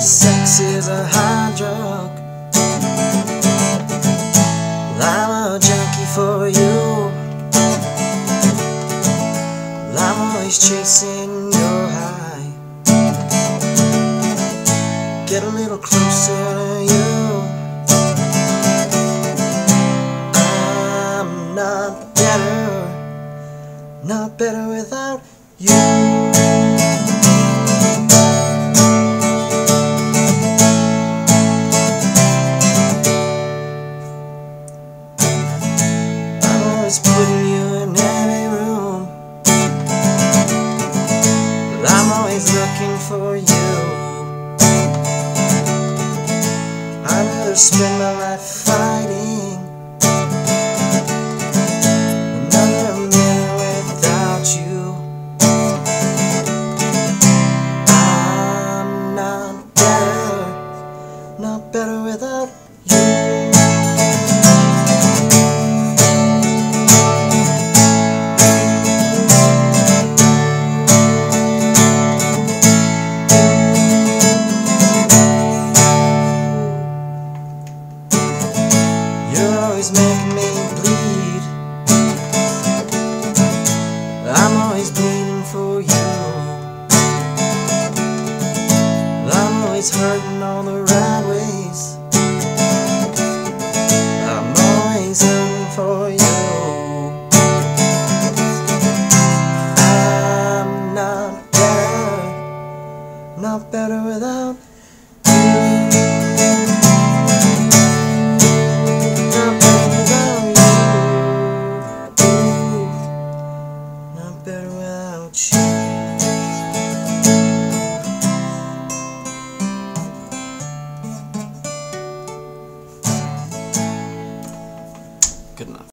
sex is a hard drug. I'm a junkie for you. I'm always chasing your high. Get a little closer to you. I'm not better, not better without you. Looking for you. I'd rather spend my life always bleeding for you. I'm always hurting all the right ways. I'm always hurting for you. I'm not better, not better without better without you. Good enough.